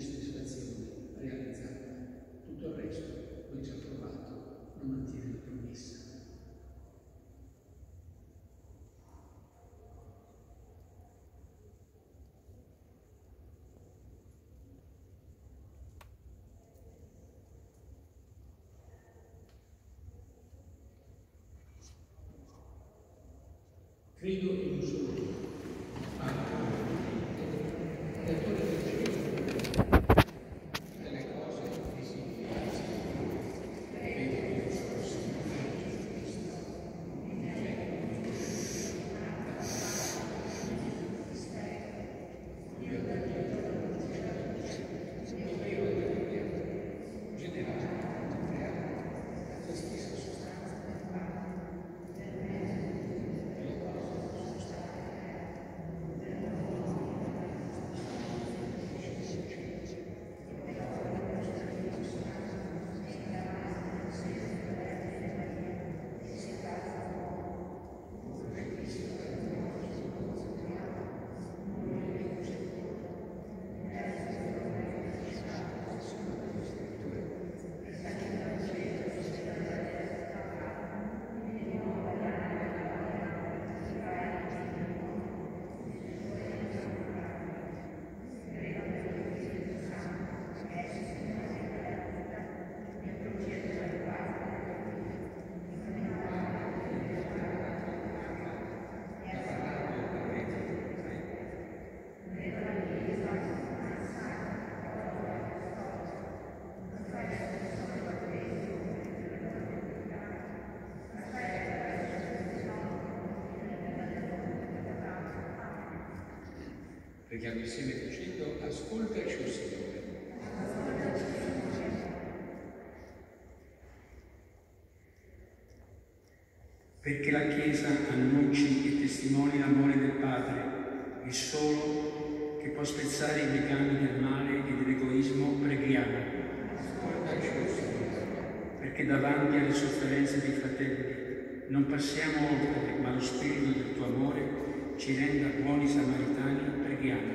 di soddisfazione, realizzata. Tutto il resto, ci ha provato, non mantiene la promessa. Credo in un solo Dio, Padre, creatore del cielo, delle cose visibili e invisibili. Credo in un solo Signore Gesù Cristo, Preghiamo insieme dicendo, ascoltaci, o Signore. Perché la Chiesa annunci e testimoni l'amore del Padre, il solo che può spezzare i legami del male e dell'egoismo, preghiamo. Ascoltaci, o Signore. Perché davanti alle sofferenze dei fratelli non passiamo oltre, ma lo spirito del tuo amore ci renda buoni samaritani, preghiamo.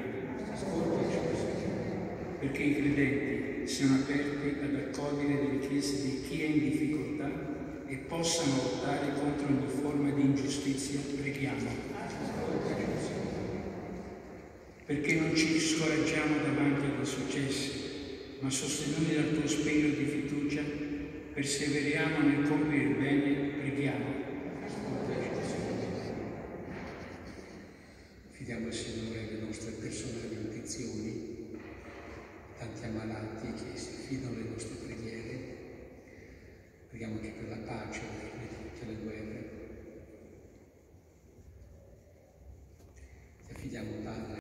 Ascoltaci, o Signore. Perché i credenti siano aperti ad accogliere le richieste di chi è in difficoltà e possano lottare contro ogni forma di ingiustizia, preghiamo. Perché non ci scoraggiamo davanti agli successi, ma sostenuti dal tuo spirito di fiducia, perseveriamo nel compiere il bene, preghiamo. Fidiamo al Signore le nostre personali intenzioni tanti ammalati che si fidano alle nostre preghiere, preghiamo anche per la pace, per tutte le guerre,